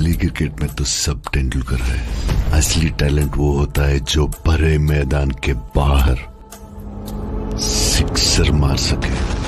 गली क्रिकेट में तो सब तेंदुलकर है। असली टैलेंट वो होता है जो भरे मैदान के बाहर सिक्सर मार सके।